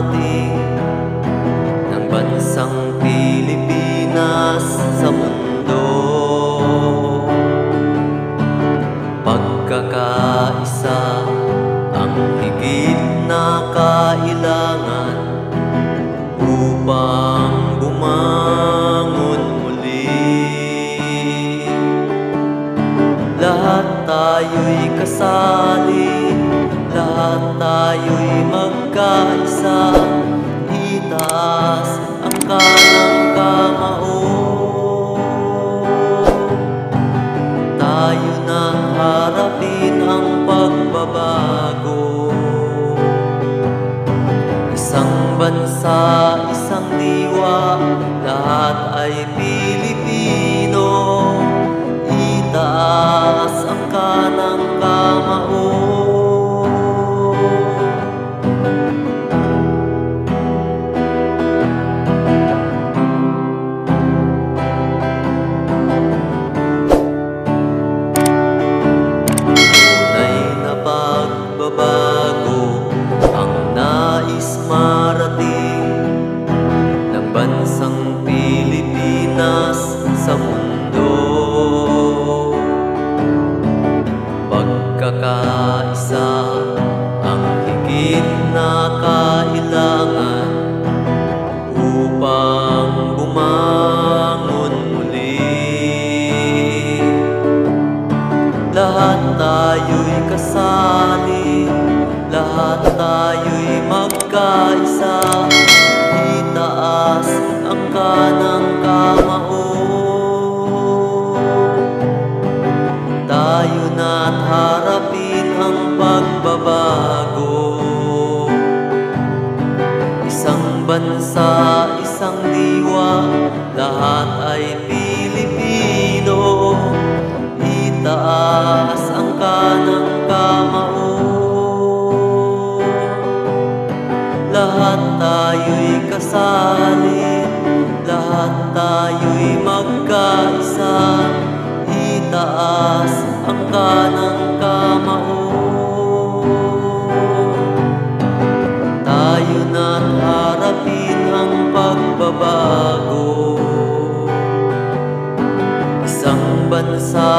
natin ng bansang Pilipinas sa mundo. Pagkakaisa ang higit na kailangan upang bumangon muli. Lahat tayo'y kasali, lahat tayo'y ma bansa, isang diwa Lahat ay Pilipino Pagkakaisa ang higit na kailangan upang bumangon muli. Lahat tayo'y kasali Lahat tayo'y bansa, isang diwa Lahat ay Pilipino. Itaas ang kanang kamao. Lahat tayo'y kasali Lahat tayo'y pagbabago Isang bansa,